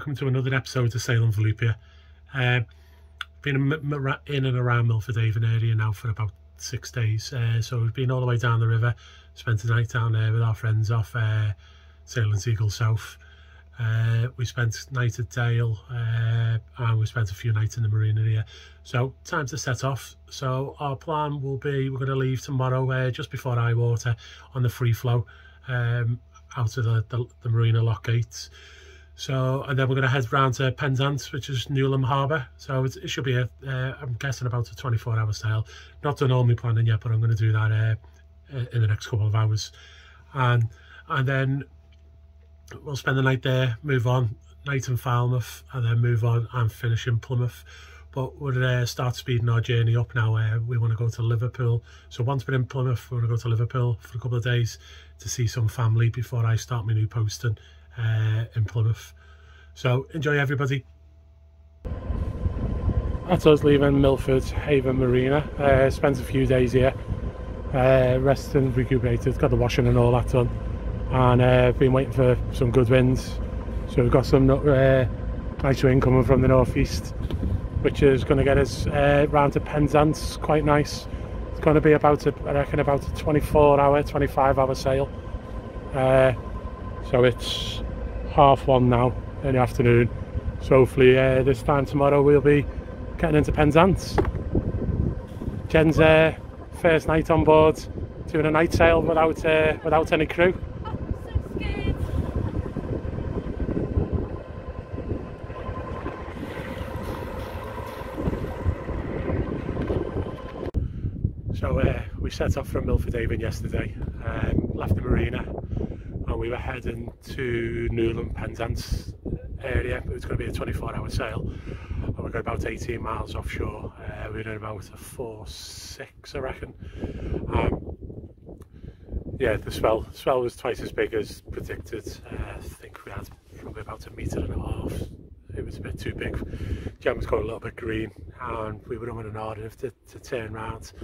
welcome to another episode of Sailing Volupia. Uh, been in and around Milford Haven area now for about six days. Uh, so we've been all the way down the river, spent a night down there with our friends off uh, Sail and Seagull South. Uh, we spent night at Dale uh, and we spent a few nights in the marina here. So time to set off. So our plan will be we're going to leave tomorrow uh, just before high water on the free flow um, out of the, the, the marina lock gates. So, and then we're going to head round to Penzance, which is Newlyn Harbour. So it should be, a, uh, I'm guessing about a 24 hour sail. Not done all my planning yet, but I'm going to do that uh, in the next couple of hours. And, and then we'll spend the night there, move on, night in Falmouth, and then move on and finish in Plymouth. But we'll uh, start speeding our journey up now. Uh, we want to go to Liverpool. So once we're in Plymouth, we're going to go to Liverpool for a couple of days to see some family before I start my new posting uh, in Plymouth. So enjoy everybody. That's us leaving Milford Haven Marina. Uh, spent a few days here, uh, resting, recuperated, got the washing and all that done. And uh, been waiting for some good winds. So we've got some uh, nice wind coming from the northeast, which is going to get us uh, round to Penzance, quite nice. It's going to be about, a, I reckon, about a 24 hour, 25 hour sail. So it's half one now in the afternoon. So hopefully uh, this time tomorrow we'll be getting into Penzance. Jen's uh, first night on board, doing a night sail without uh, without any crew. So uh, we set off from Milford Haven yesterday, um, left the marina, and we were heading to Newlyn Penzance area. It was going to be a 24 hour sail. And we got about 18 miles offshore. Uh, we were doing about a 4 6, I reckon. Um, yeah, the swell, swell was twice as big as predicted. Uh, I think we had probably about a metre and a half. It was a bit too big. Jem was going a little bit green, and we were on an order to, to turn round.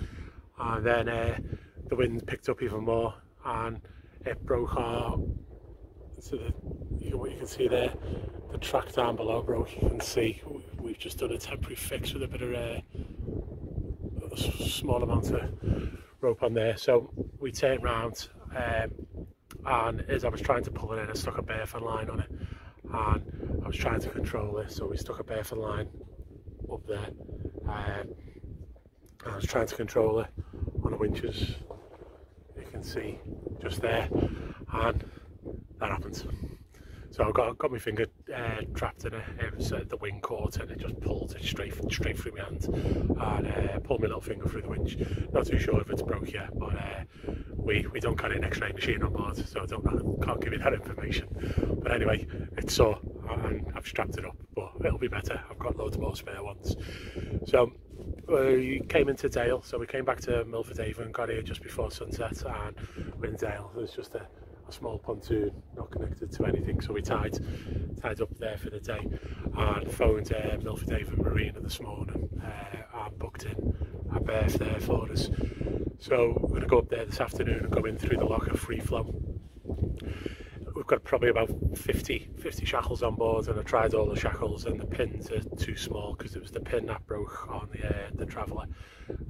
And then uh, the wind picked up even more, and it broke our so the, you, what you can see there? The track down below broke you can see we've just done a temporary fix with a bit of uh, a small amount of rope on there. So we turned round um, and as I was trying to pull it in I stuck a bare line on it and I was trying to control it so we stuck a bare line up there um, I was trying to control it on the winches. You can see just there and that happens. So I got got my finger uh, trapped in it. It was uh, the wing caught and it just pulled it straight straight through my hand and uh, pulled my little finger through the winch. Not too sure if it's broke yet, but uh, we we don't got an X-ray machine on board, so I don't know, can't give you that information. But anyway, it's sore and I've strapped it up, but it'll be better. I've got loads more spare ones. So we came into Dale, so we came back to Milford Haven, got here just before sunset, and we're in Dale. There's just a a small pontoon not connected to anything so we tied tied up there for the day and phoned uh, Milford Haven Marina this morning uh, and booked in a berth there for us so we're going to go up there this afternoon and go in through the locker free flow we've got probably about 50 50 shackles on board and I tried all the shackles and the pins are too small because it was the pin that broke on the uh, the traveller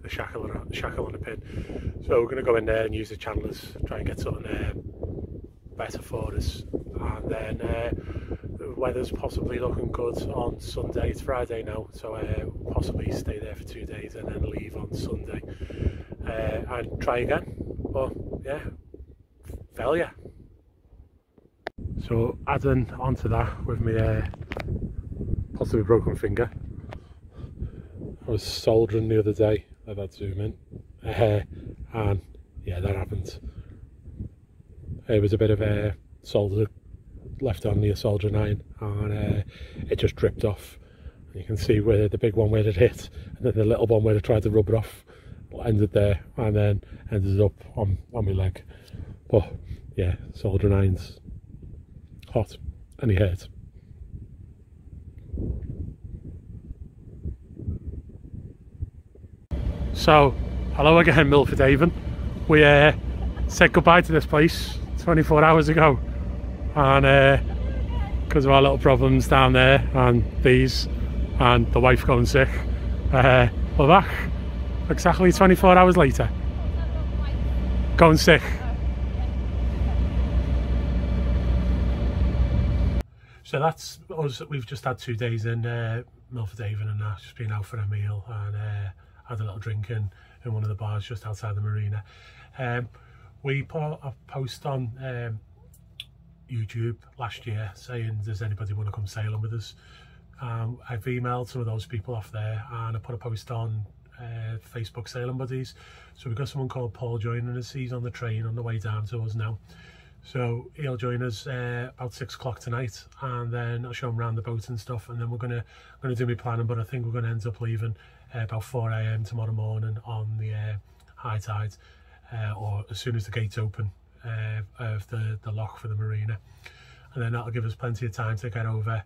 the shackle and shackle the pin so we're going to go in there and use the chandlers try and get something uh, better for us. And then uh, the weather's possibly looking good on Sunday. It's Friday now, so uh, possibly stay there for two days and then leave on Sunday uh, and try again. But yeah, failure. So adding onto that with my uh, possibly broken finger. I was soldering the other day. I've had zoom in, uh, and yeah, that happened. It was a bit of a solder left on the soldering iron and uh, it just dripped off. You can see where the big one where it hit and then the little one where I tried to rub it off ended there and then ended up on, on my leg. But yeah, soldering iron's hot and he hurt. So, hello again Milford Haven. We uh, said goodbye to this place 24 hours ago and uh, because of our little problems down there and these and the wife going sick. Uh, we're back exactly 24 hours later. Going sick. So that's us. We've just had two days in uh, Milford Haven and that, just been out for a meal and uh, had a little drink in, in one of the bars just outside the marina. Um, we put a post on um, YouTube last year saying, does anybody want to come sailing with us? Um, I've emailed some of those people off there and I put a post on uh, Facebook Sailing Buddies. So we've got someone called Paul joining us. He's on the train on the way down to us now. So he'll join us uh, about six o'clock tonight and then I'll show him around the boat and stuff and then we're gonna gonna do my planning but I think we're gonna end up leaving uh, about 4 a.m tomorrow morning on the uh, high tide uh, or as soon as the gates open uh, of the, the lock for the marina. And then that'll give us plenty of time to get over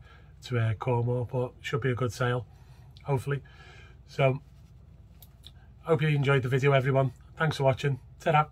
to uh, Cornwall, but should be a good sail, hopefully. So, hope you enjoyed the video, everyone. Thanks for watching. ta.